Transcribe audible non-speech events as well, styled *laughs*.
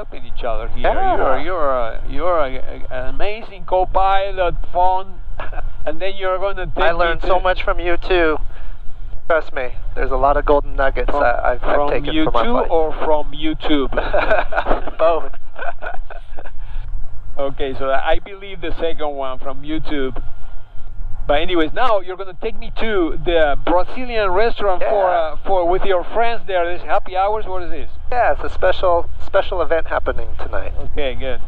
helping each other here. Yeah. You're you're a, you're a, a- an amazing co-pilot, fun, *laughs* and then you're gonna take I learned so much from you too. Trust me, there's a lot of golden nuggets from, I, I've, from I've taken you from or from YouTube. *laughs* *laughs* Both. okay, so I believe the second one from YouTube. But anyways, now you're gonna take me to the Brazilian restaurant for uh, for with your friends there. This happy hours. What is this? yeah, it's a special special event happening tonight. Okay, good.